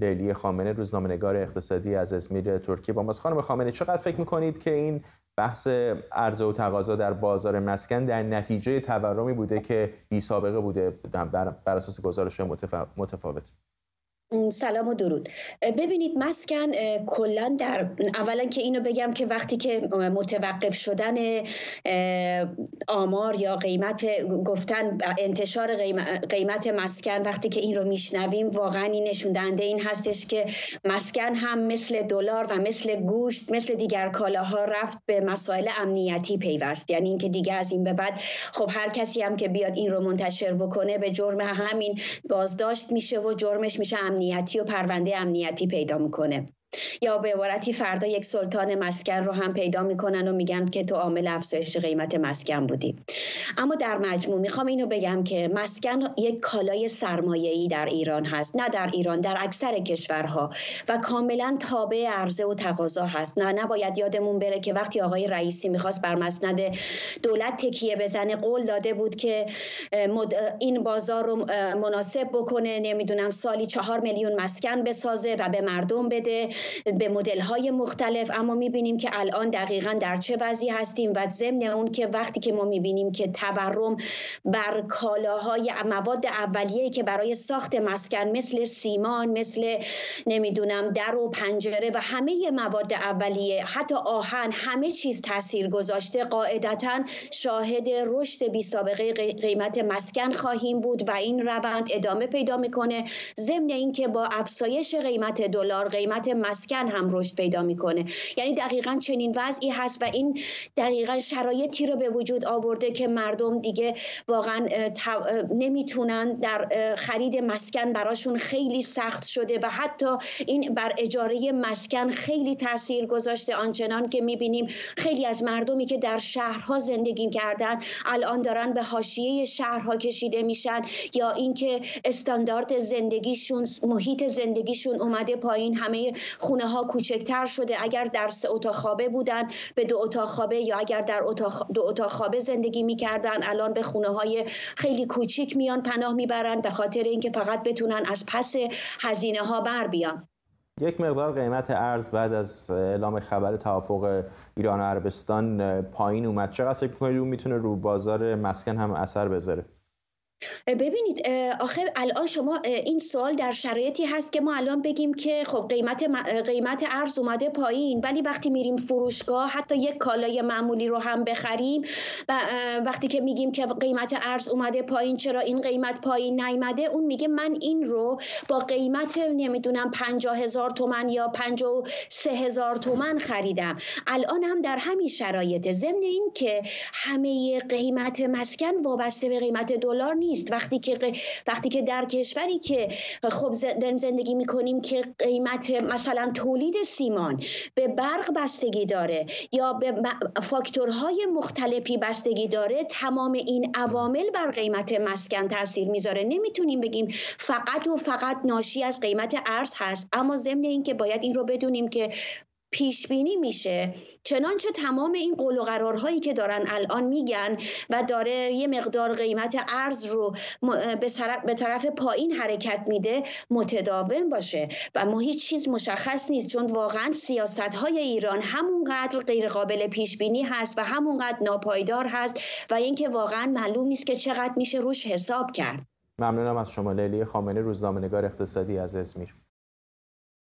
لیلی خامنه روزنامه‌نگار اقتصادی از ازمیر ترکیه با ماست خانم خامنه چقدر فکر می‌کنید که این بحث عرضه و تقاضا در بازار مسکن در نتیجه تورمی بوده که بی سابقه بوده بر اساس گزارش متفاوت؟ سلام و درود. ببینید مسکن کلا در اولا که اینو بگم که وقتی که متوقف شدن آمار یا قیمت گفتن انتشار قیمت مسکن وقتی که این رو میشنویم واقعا این نشون دهنده این هستش که مسکن هم مثل دلار و مثل گوشت مثل دیگر کالاها رفت به مسائل امنیتی پیوست. یعنی اینکه دیگه از این به بعد خب هر کسی هم که بیاد این رو منتشر بکنه به جرم همین بازداشت میشه و جرمش میشه و پرونده امنیتی پیدا می‌کنه. یا به عبارتی فردا یک سلطان مسکن رو هم پیدا می‌کنن و میگن که تو عامل افزایش قیمت مسکن بودی. اما در مجموع می‌خوام اینو بگم که مسکن یک کالای ای در ایران هست نه در ایران در اکثر کشورها و کاملا تابع عرضه و تقاضا هست. نه نباید یادمون بره که وقتی آقای رئیسی می‌خواست بر مسند دولت تکیه بزنه قول داده بود که این بازار رو مناسب بکنه نمی‌دونم سالی چهار میلیون مسکن بسازه و به مردم بده. به مدل های مختلف اما می‌بینیم که الان دقیقا در چه وضعی هستیم و ضمن اون که وقتی که ما می‌بینیم که تورم بر کالاهای مواد اولیه که برای ساخت مسکن مثل سیمان مثل نمی‌دونم در و پنجره و همه مواد اولیه حتی آهن همه چیز تاثیر گذاشته قاعدتا شاهد رشد بی سابقه قیمت مسکن خواهیم بود و این روند ادامه پیدا می‌کنه. ضمن اینکه با افزایش قیمت دلار قیمت مسکن هم رشد پیدا می‌کنه. یعنی دقیقا چنین وضعی هست و این دقیقا شرایطی رو به وجود آورده که مردم دیگه واقعا نمی‌تونن در خرید مسکن براشون خیلی سخت شده و حتی این بر اجاره مسکن خیلی تاثیر گذاشته. آنچنان که می‌بینیم خیلی از مردمی که در شهرها زندگی کردن الان دارن به حاشیه شهرها کشیده میشن یا اینکه استاندارد زندگیشون محیط زندگیشون اومده پایین همه خونه ها کوچکتر شده. اگر در سه اتاق خوابه بودن به دو اتاق خوابه یا اگر در اتاق دو اتاق خوابه زندگی می‌کردن الان به خونه های خیلی کوچیک میان پناه می‌برن به خاطر اینکه فقط بتونن از پس هزینه ها بر بیان. یک مقدار قیمت ارز بعد از اعلام خبر توافق ایران و عربستان پایین اومد. چقدر فکر می‌کنید اون می‌تونه رو بازار مسکن هم اثر بذاره؟ ببینید آخه الان شما این سوال در شرایطی هست که ما الان بگیم که خب قیمت قیمت ارز اومده پایین ولی وقتی میریم فروشگاه حتی یک کالای معمولی رو هم بخریم و وقتی که میگیم که قیمت ارز اومده پایین چرا این قیمت پایین نیامده اون میگه من این رو با قیمت نمی‌دونم پنجاه هزار تومن یا پنجاه سه هزار تومن خریدم. الان هم در همین شرایط ضمن این که همه قیمت مسکن وابسته به قیمت دلار نیست. وقتی که وقتی که در کشوری که خب داریم زندگی می‌کنیم که قیمت مثلا تولید سیمان به برق بستگی داره یا به فاکتورهای مختلفی بستگی داره تمام این عوامل بر قیمت مسکن تاثیر می‌ذاره. نمی‌تونیم بگیم فقط و فقط ناشی از قیمت ارز هست. اما ضمن اینکه باید این رو بدونیم که پیش بینی میشه. چنانچه تمام این قول و قرارهایی که دارن الان میگن و داره یه مقدار قیمت ارز رو به طرف پایین حرکت میده متداوم باشه. و ما هیچ چیز مشخص نیست چون واقعا سیاست های ایران همونقدر غیر قابل پیش بینی هست و همونقدر ناپایدار هست و اینکه واقعا معلوم نیست که چقدر میشه روش حساب کرد. ممنونم از شما لیلی خامنه روزنامه‌نگار اقتصادی از ازمیر